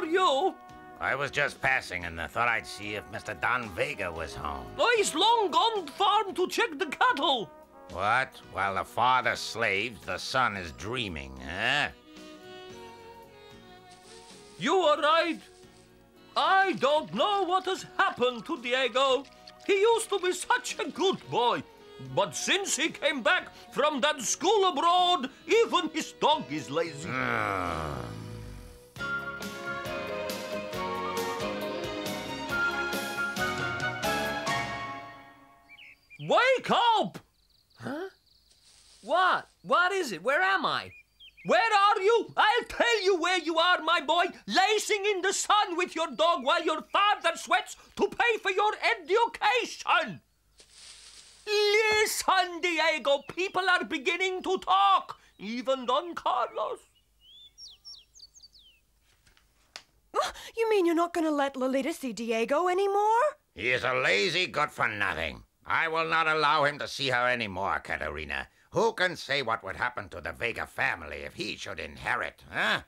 for you? I was just passing and I thought I'd see if Mr. Don Vega was home. Oh, he's long gone farm to check the cattle. What? While the father slaves, the son is dreaming, eh? You are right. I don't know what has happened to Diego. He used to be such a good boy. But since he came back from that school abroad, even his dog is lazy. Wake up! Huh? What? What is it? Where am I? Where are you? I'll tell you where you are, my boy. Lacing in the sun with your dog while your father sweats to pay for your education. Listen, Diego, people are beginning to talk. Even Don Carlos. You mean you're not going to let Lolita see Diego anymore? He is a lazy good for nothing. I will not allow him to see her anymore, Katerina. Who can say what would happen to the Vega family if he should inherit, huh?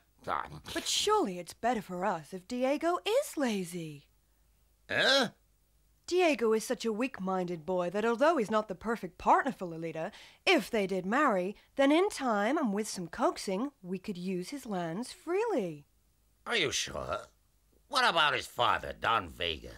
But surely it's better for us if Diego is lazy. Huh? Diego is such a weak minded boy that although he's not the perfect partner for Lolita, if they did marry, then in time and with some coaxing, we could use his lands freely. Are you sure? What about his father, Don Vega?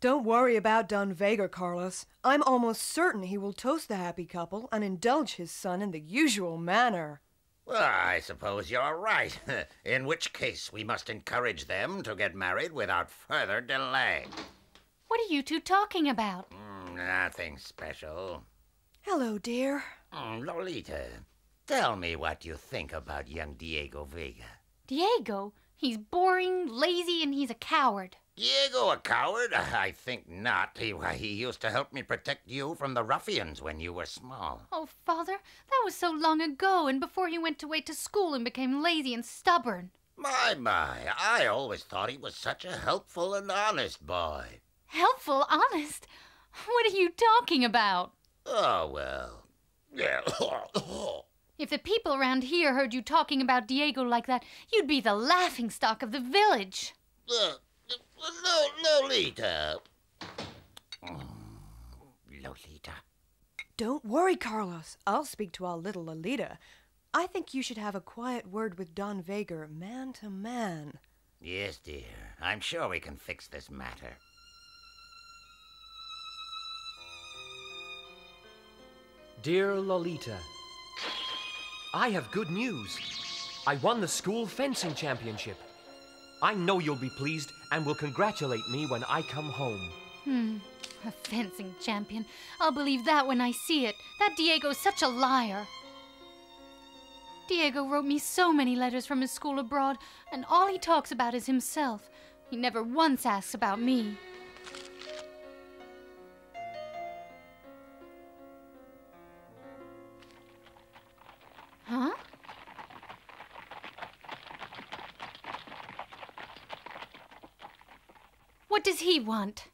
Don't worry about Don Vega, Carlos. I'm almost certain he will toast the happy couple and indulge his son in the usual manner. Well, I suppose you're right. in which case, we must encourage them to get married without further delay. What are you two talking about? Mm, nothing special. Hello, dear. Mm, Lolita, tell me what you think about young Diego Vega. Diego? He's boring, lazy, and he's a coward. Diego a coward? I think not. He, he used to help me protect you from the ruffians when you were small. Oh, Father, that was so long ago, and before he went away to school and became lazy and stubborn. My, my, I always thought he was such a helpful and honest boy. Helpful, honest? What are you talking about? Oh, well. Yeah. if the people around here heard you talking about Diego like that, you'd be the laughing stock of the village. Uh, no, Lolita. Mm, Lolita. Don't worry, Carlos. I'll speak to our little Lolita. I think you should have a quiet word with Don Vega, man to man. Yes, dear. I'm sure we can fix this matter. Dear Lolita, I have good news. I won the school fencing championship. I know you'll be pleased and will congratulate me when I come home. Hmm. A fencing champion. I'll believe that when I see it. That Diego's such a liar. Diego wrote me so many letters from his school abroad, and all he talks about is himself. He never once asks about me. What does he want?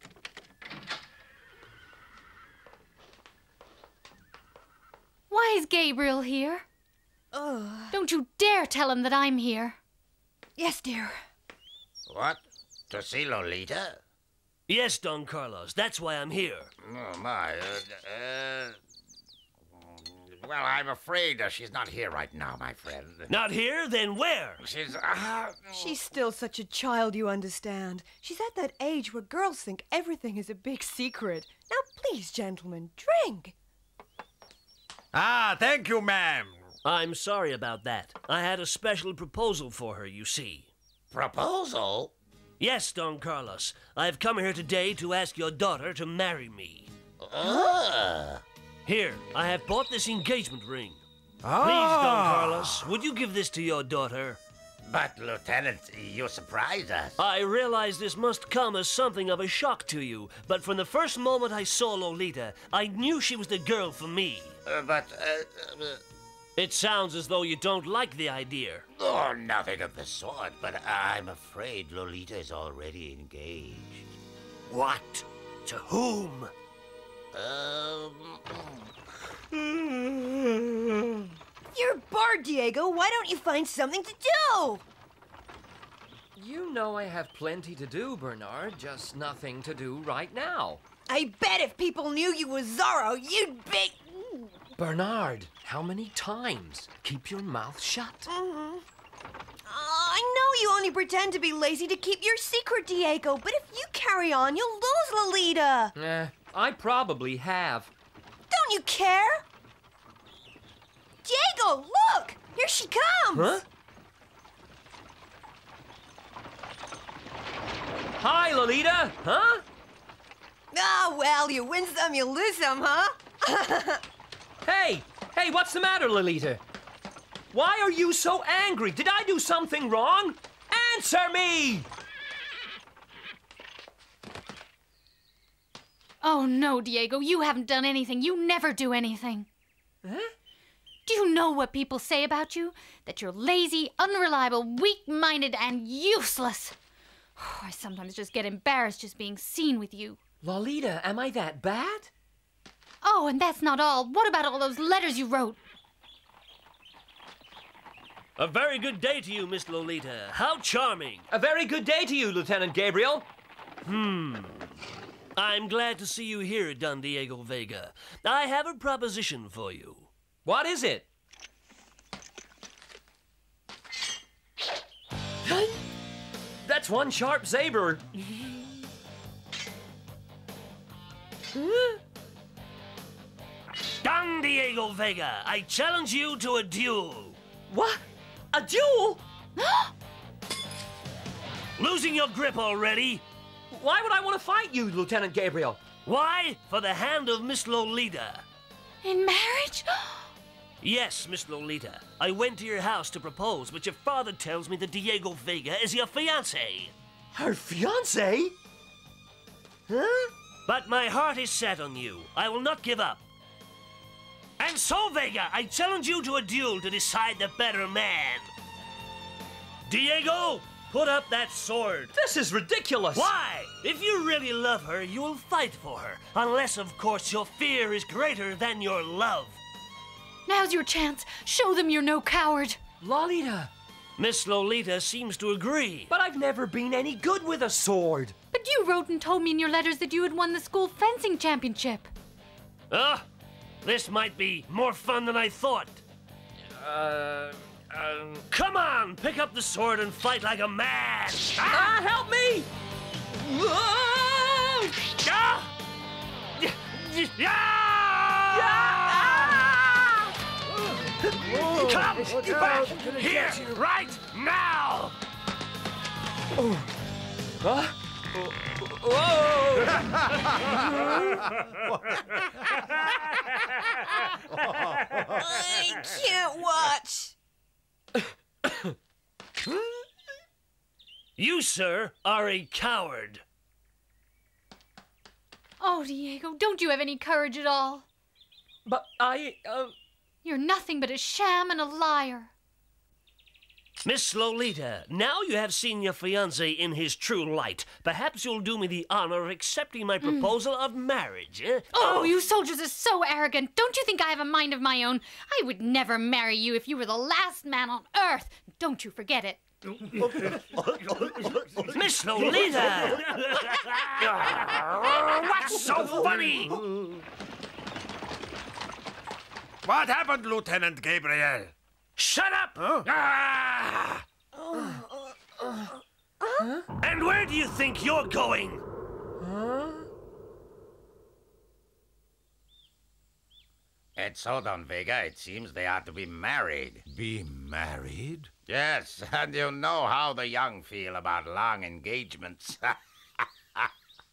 Why is Gabriel here? Ugh. Don't you dare tell him that I'm here. Yes, dear. What? To see Lolita? Yes, Don Carlos. That's why I'm here. Oh, my. Uh, uh, well, I'm afraid uh, she's not here right now, my friend. Not here? Then where? She's. Uh, She's still such a child, you understand. She's at that age where girls think everything is a big secret. Now, please, gentlemen, drink. Ah, thank you, ma'am. I'm sorry about that. I had a special proposal for her, you see. Proposal? Yes, Don Carlos. I've come here today to ask your daughter to marry me. Uh. Here, I have bought this engagement ring. Ah. Please, Don Carlos, would you give this to your daughter? But, Lieutenant, you surprised us. I realize this must come as something of a shock to you, but from the first moment I saw Lolita, I knew she was the girl for me. Uh, but, uh, uh, It sounds as though you don't like the idea. Oh, nothing of the sort, but I'm afraid Lolita is already engaged. What? To whom? Um. You're bored, Diego. Why don't you find something to do? You know I have plenty to do, Bernard, just nothing to do right now. I bet if people knew you was Zorro, you'd be. Bernard, how many times? Keep your mouth shut. Uh, I know you only pretend to be lazy to keep your secret, Diego, but if you carry on, you'll lose Lolita. Eh, I probably have. Don't you care? Diego, look! Here she comes! Huh? Hi, Lolita. Huh? Ah, well, you win some, you lose some, huh? Hey, hey, what's the matter, Lolita? Why are you so angry? Did I do something wrong? Answer me! Oh no, Diego, you haven't done anything. You never do anything. Huh? Do you know what people say about you? That you're lazy, unreliable, weak minded, and useless. Oh, I sometimes just get embarrassed just being seen with you. Lolita, am I that bad? Oh, and that's not all. What about all those letters you wrote? A very good day to you, Miss Lolita. How charming. A very good day to you, Lieutenant Gabriel. Hmm. I'm glad to see you here, Don Diego Vega. I have a proposition for you. What is it? That's one sharp saber. Don Diego Vega, I challenge you to a duel. What? A duel? Losing your grip already? Why would I want to fight you, Lieutenant Gabriel? Why? For the hand of Miss Lolita. In marriage? Yes, Miss Lolita. I went to your house to propose, but your father tells me that Diego Vega is your fiancé. Her fiance? Huh? But my heart is set on you. I will not give up. And so, Vega, I challenge you to a duel to decide the better man. Diego, put up that sword. This is ridiculous. Why? If you really love her, you will fight for her. Unless, of course, your fear is greater than your love. Now's your chance. Show them you're no coward. Lolita, Miss Lolita seems to agree. but I've never been any good with a sword. But you wrote and told me in your letters that you had won the school fencing championship. Ah, this might be more fun than I thought. Uh, um... Come on, pick up the sword and fight like a man. Ah, help me! Whoa! Ah! Come back here right now! Huh? Whoa! I can't watch. You, sir, are a coward. Oh, Diego, don't you have any courage at all? But I, uh, You're nothing but a sham and a liar. Miss Lolita, now you have seen your fiancé in his true light. Perhaps you'll do me the honor of accepting my proposal of marriage, eh? Oh, you soldiers are so arrogant. Don't you think I have a mind of my own? I would never marry you if you were the last man on earth. Don't you forget it. Miss Lolita! What's so funny? What happened, Lieutenant Gabriel? Shut up! Ah! Uh, uh, uh, and where do you think you're going? It's so, Don Vega, it seems they are to be married. Be married? Yes, and you know how the young feel about long engagements.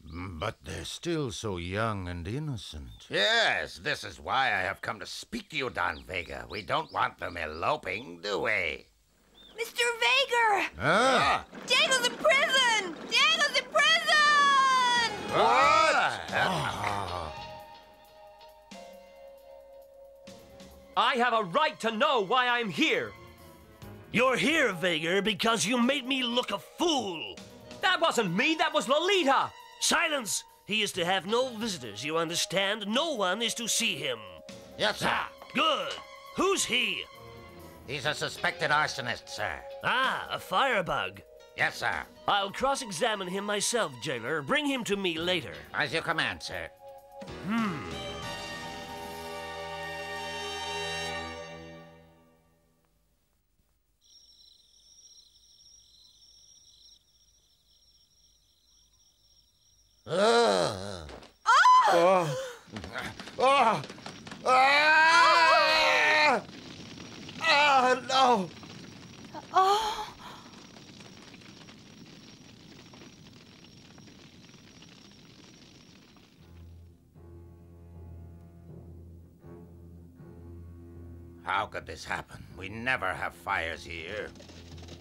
But they're still so young and innocent. yes, this is why I have come to speak to you, Don Vega. We don't want them eloping, do we? Mr. Vega! Ah! Diego's in prison! Diego's in prison! I have a right to know why I'm here. You're here, Vega, because you made me look a fool. That wasn't me, that was Lolita. Silence! He is to have no visitors, you understand? No one is to see him. Yes, sir. Good. Who's he? He's a suspected arsonist, sir. Ah, a firebug. Yes, sir. I'll cross examine him myself, jailer. Bring him to me later. As you command, sir. Hmm. This happen? We never have fires here.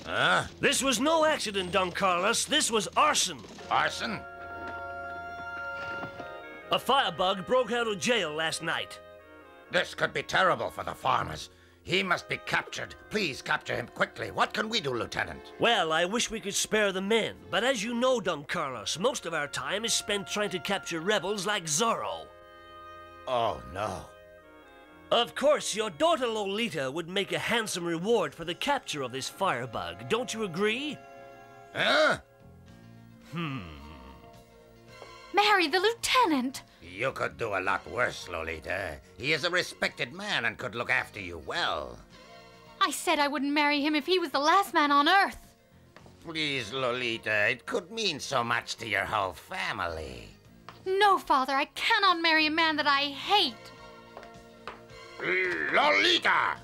Huh? This was no accident, Don Carlos. This was arson. Arson? A firebug broke out of jail last night. This could be terrible for the farmers. He must be captured. Please capture him quickly. What can we do, Lieutenant? Well, I wish we could spare the men, but as you know, Don Carlos, most of our time is spent trying to capture rebels like Zorro. Oh, no. Of course, your daughter Lolita would make a handsome reward for the capture of this firebug. Don't you agree? Huh? Hmm. Marry the lieutenant. You could do a lot worse, Lolita. He is a respected man and could look after you well. I said I wouldn't marry him if he was the last man on earth. Please, Lolita, it could mean so much to your whole family. No, father, I cannot marry a man that I hate. Lolita!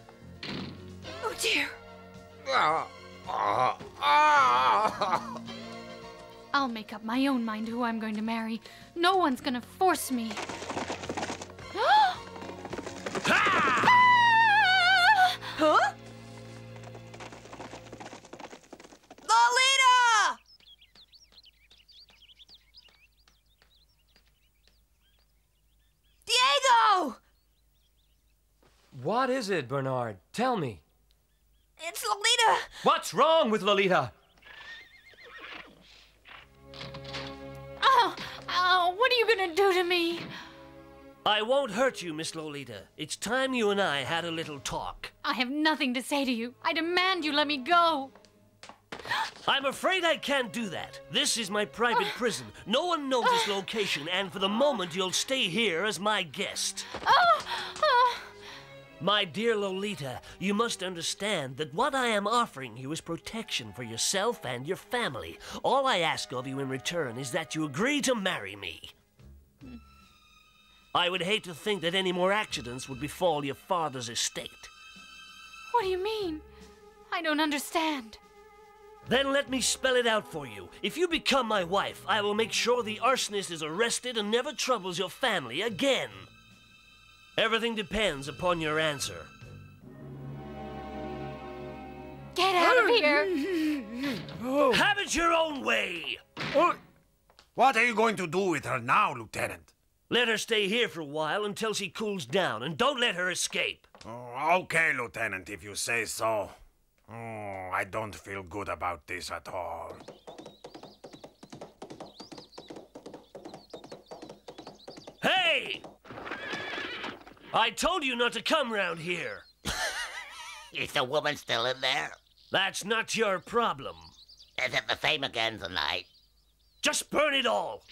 Oh dear. I'll make up my own mind who I'm going to marry. No one's gonna force me. Huh? Lolita! Diego! What is it, Bernard? Tell me. It's Lolita! What's wrong with Lolita? Oh, oh, what are you gonna do to me? I won't hurt you, Miss Lolita. It's time you and I had a little talk. I have nothing to say to you. I demand you let me go. I'm afraid I can't do that. This is my private oh. prison. No one knows its location, and for the moment, you'll stay here as my guest. Oh, oh. My dear Lolita, you must understand that what I am offering you is protection for yourself and your family. All I ask of you in return is that you agree to marry me. I would hate to think that any more accidents would befall your father's estate. What do you mean? I don't understand. Then let me spell it out for you. If you become my wife, I will make sure the arsonist is arrested and never troubles your family again. Everything depends upon your answer. Get out of here. Have it your own way! What are you going to do with her now, Lieutenant? Let her stay here for a while until she cools down, and don't let her escape. Oh, okay, Lieutenant, if you say so. Oh, I don't feel good about this at all. Hey! I told you not to come round here. Is the woman still in there? That's not your problem. Is it the same again tonight? Just burn it all.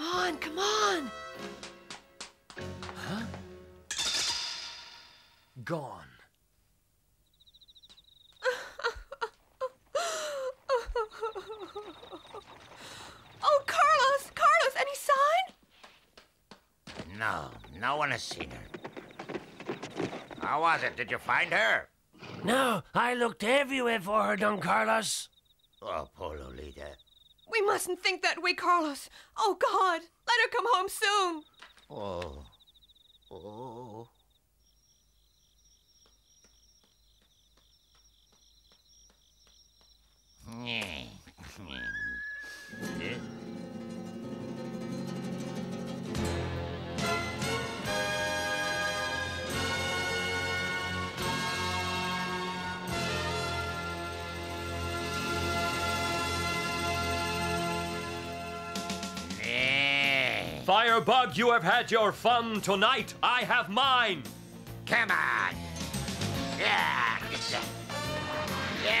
Come on, come on! Gone. Oh, Carlos! Carlos, any sign? No, no one has seen her. How was it? Did you find her? No, I looked everywhere for her, Don Carlos. Oh, poor Lolita. We mustn't think that way, Carlos. Oh, God, let her come home soon. Oh. Firebug, you have had your fun tonight. I have mine. Come on. Yeah. Yeah.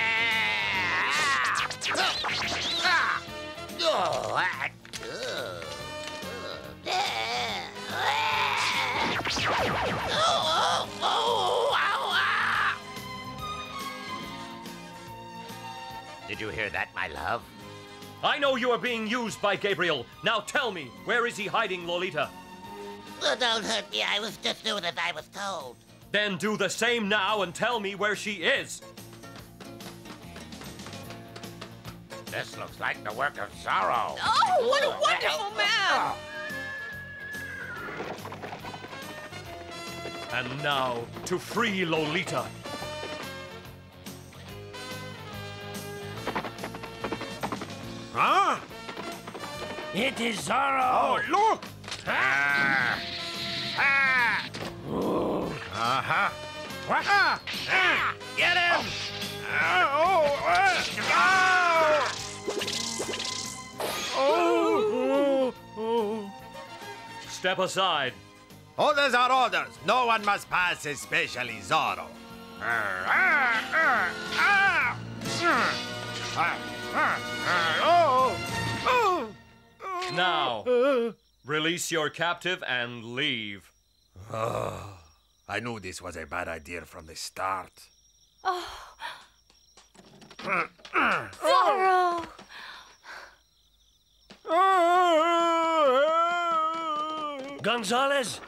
Ah. Oh, ah. Oh. Oh, oh, oh, ah. Did you hear that, my love? I know you are being used by Gabriel. Now tell me, where is he hiding Lolita? Oh, don't hurt me. I was just doing as I was told. Then do the same now and tell me where she is. This looks like the work of Zorro. Oh, what a wonderful man! And now to free Lolita. Huh? It is Zorro. Oh, look! Ah. Ah. Uh-huh. Ah. Ah. Get him! Ah, oh, ah. Oh. Oh. Oh. Step aside. Orders are orders. No one must pass, especially Zorro. Ah, ah, ah, ah. Ah, oh, oh. Now, release your captive and leave. Oh, I knew this was a bad idea from the start. Zorro! Gonzalez,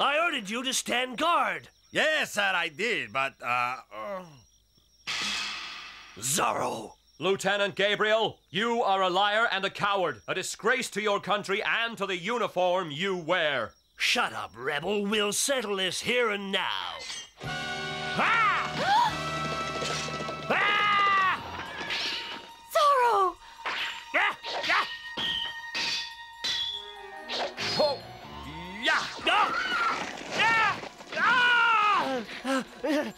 I ordered you to stand guard. Yes, sir, I did, but, uh. oh. Zorro! Lieutenant Gabriel, you are a liar and a coward, a disgrace to your country and to the uniform you wear. Shut up, rebel. We'll settle this here and now. Ah! ah! Zorro! Ah! Ah! Oh, yeah. Ah! Ah! Ah!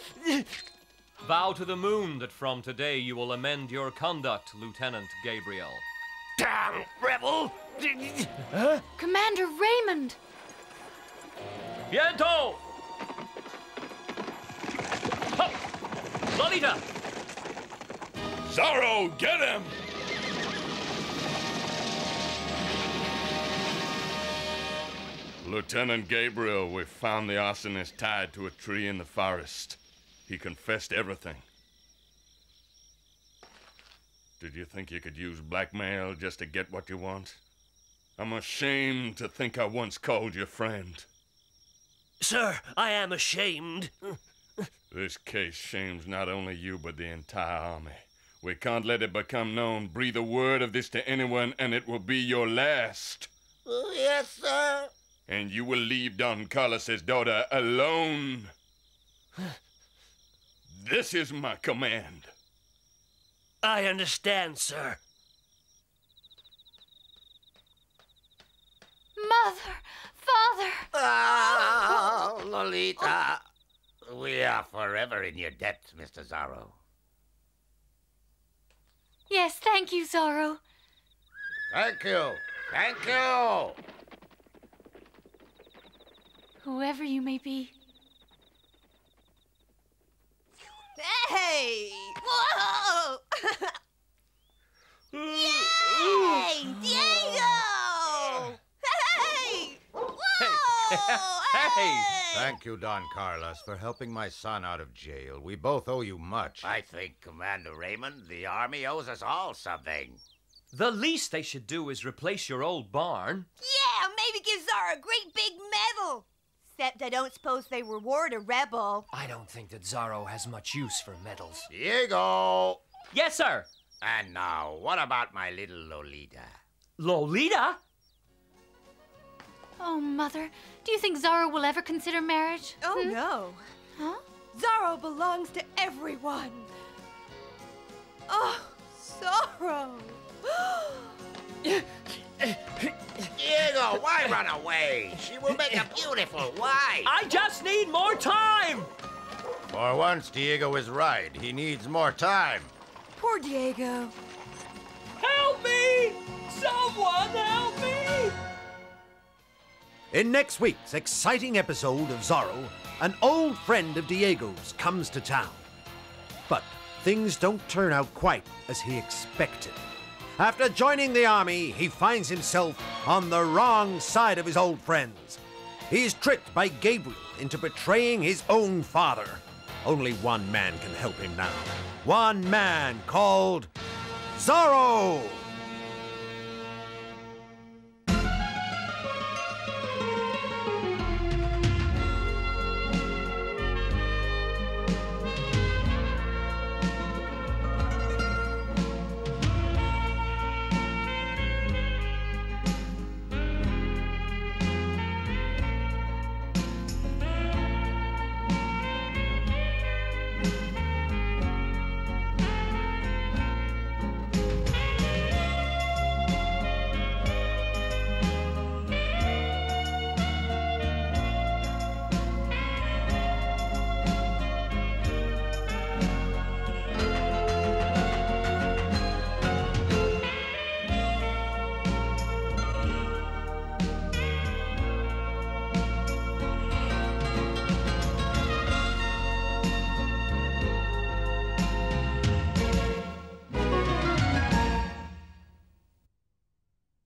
Vow to the moon that from today you will amend your conduct, Lieutenant Gabriel. Down, rebel! Commander Raymond! Viento! Hup! Lolita! Zorro, get him! Lieutenant Gabriel, we found the arsonist tied to a tree in the forest. He confessed everything. Did you think you could use blackmail just to get what you want? I'm ashamed to think I once called you friend. Sir, I am ashamed. This case shames not only you, but the entire army. We can't let it become known. Breathe a word of this to anyone, and it will be your last. Oh, yes, sir. And you will leave Don Carlos's daughter alone. This is my command. I understand, sir. Mother! Father! Oh, Lolita. We are forever in your debt, Mr. Zorro. Yes, thank you, Zorro. Thank you. Thank you. Whoever you may be. Hey! Whoa! Yay! Diego! Hey! Whoa! Hey! Thank you, Don Carlos, for helping my son out of jail. We both owe you much. I think, Commander Raymond, the Army owes us all something. The least they should do is replace your old barn. Yeah, maybe give Zorro a great big medal. Except I don't suppose they reward a rebel. I don't think that Zorro has much use for medals. Diego! Yes, sir. And now, what about my little Lolita? Lolita? Oh, Mother, do you think Zorro will ever consider marriage? Oh, Hmm? no. Huh? Zorro belongs to everyone. Oh, Zorro. Diego, why run away? She will make a beautiful wife. I just need more time! For once, Diego is right. He needs more time. Poor Diego. Help me! Someone help me! In next week's exciting episode of Zorro, an old friend of Diego's comes to town. But things don't turn out quite as he expected. After joining the army, he finds himself on the wrong side of his old friends. He is tricked by Gabriel into betraying his own father. Only one man can help him now. One man called Zorro!